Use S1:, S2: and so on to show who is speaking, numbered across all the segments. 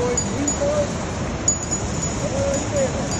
S1: boys, green boys. What you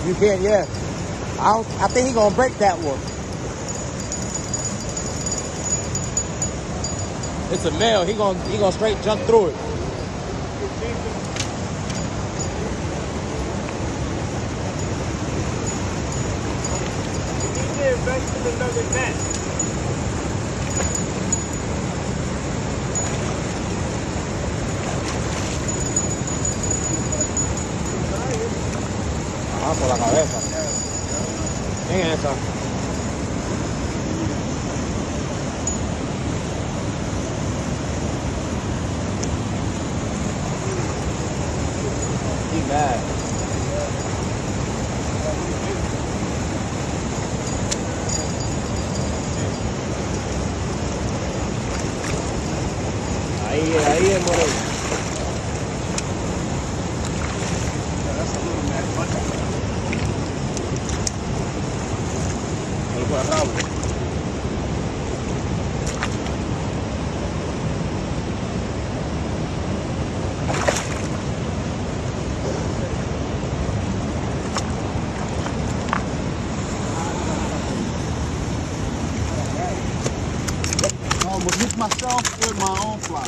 S1: If you can, yeah. I, I think he's going to break that one. It's a male. He going he gonna straight jump through it.
S2: another net.
S1: Ah, por la cabeza. ¿Quién es esa? Ahí, ahí es moreno.
S3: barral. Não, muito maçã, é irmão, Flávio.